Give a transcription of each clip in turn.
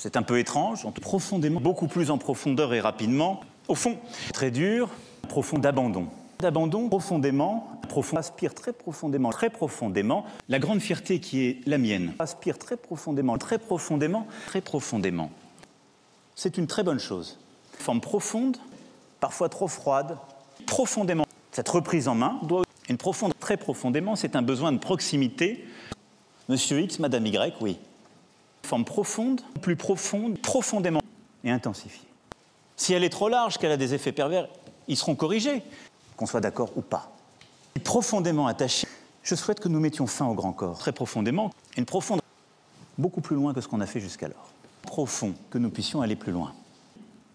C'est un peu étrange, profondément, beaucoup plus en profondeur et rapidement. Au fond, très dur, profond d'abandon. D'abandon profondément, profond, aspire très profondément, très profondément. La grande fierté qui est la mienne aspire très profondément, très profondément, très profondément. C'est une très bonne chose. Forme profonde, parfois trop froide, profondément. Cette reprise en main doit une profonde, très profondément, c'est un besoin de proximité. Monsieur X, Madame Y, oui. Forme profonde, plus profonde, profondément et intensifiée. Si elle est trop large, qu'elle a des effets pervers, ils seront corrigés, qu'on soit d'accord ou pas. Profondément attaché, je souhaite que nous mettions fin au grand corps, très profondément, une profonde, beaucoup plus loin que ce qu'on a fait jusqu'alors. Profond, que nous puissions aller plus loin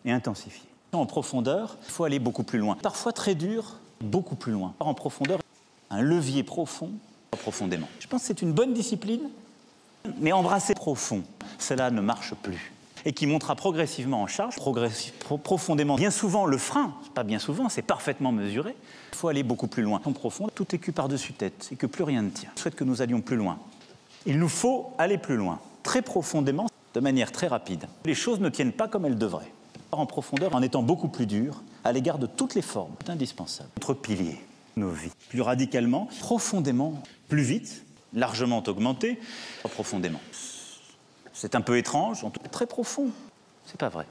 et intensifier. En profondeur, il faut aller beaucoup plus loin. Parfois très dur, beaucoup plus loin. En profondeur, un levier profond, profondément. Je pense que c'est une bonne discipline, mais embrasser profond, cela ne marche plus et qui montera progressivement en charge, profondément. Bien souvent, le frein, pas bien souvent, c'est parfaitement mesuré. Il faut aller beaucoup plus loin. En profond, tout est cul par-dessus tête et que plus rien ne tient. Je souhaite que nous allions plus loin. Il nous faut aller plus loin, très profondément, de manière très rapide. Les choses ne tiennent pas comme elles devraient. En profondeur, en étant beaucoup plus dur à l'égard de toutes les formes. C'est indispensable. Notre pilier, nos vies. Plus radicalement, profondément, plus vite, largement augmenté, profondément. C'est un peu étrange, très profond. C'est pas vrai.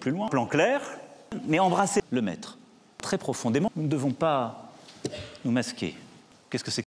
Plus loin, plan clair, mais embrasser le maître. Très profondément, nous ne devons pas nous masquer. Qu'est-ce que c'est